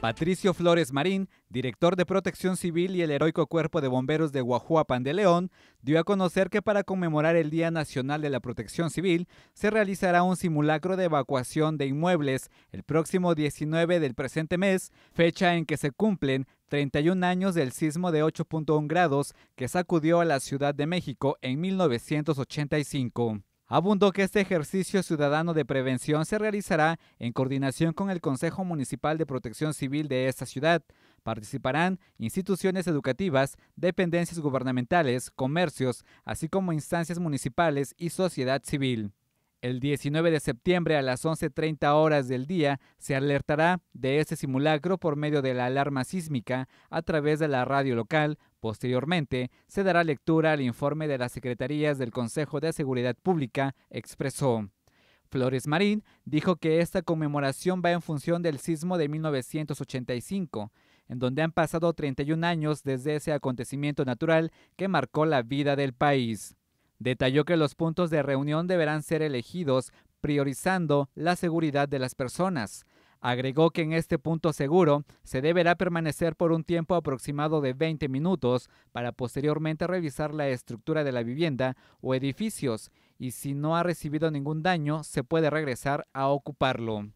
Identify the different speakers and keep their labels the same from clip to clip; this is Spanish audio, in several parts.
Speaker 1: Patricio Flores Marín, director de Protección Civil y el Heroico Cuerpo de Bomberos de Guajuapan de León, dio a conocer que para conmemorar el Día Nacional de la Protección Civil se realizará un simulacro de evacuación de inmuebles el próximo 19 del presente mes, fecha en que se cumplen 31 años del sismo de 8.1 grados que sacudió a la Ciudad de México en 1985. Abundó que este ejercicio ciudadano de prevención se realizará en coordinación con el Consejo Municipal de Protección Civil de esta ciudad. Participarán instituciones educativas, dependencias gubernamentales, comercios, así como instancias municipales y sociedad civil. El 19 de septiembre a las 11.30 horas del día se alertará de este simulacro por medio de la alarma sísmica a través de la radio local. Posteriormente, se dará lectura al informe de las secretarías del Consejo de Seguridad Pública, expresó. Flores Marín dijo que esta conmemoración va en función del sismo de 1985, en donde han pasado 31 años desde ese acontecimiento natural que marcó la vida del país. Detalló que los puntos de reunión deberán ser elegidos priorizando la seguridad de las personas. Agregó que en este punto seguro se deberá permanecer por un tiempo aproximado de 20 minutos para posteriormente revisar la estructura de la vivienda o edificios y si no ha recibido ningún daño se puede regresar a ocuparlo.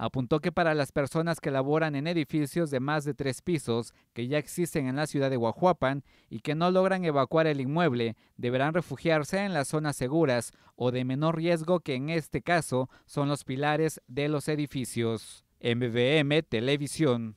Speaker 1: Apuntó que para las personas que laboran en edificios de más de tres pisos que ya existen en la ciudad de Guajuapan y que no logran evacuar el inmueble, deberán refugiarse en las zonas seguras o de menor riesgo que en este caso son los pilares de los edificios. MVM Televisión.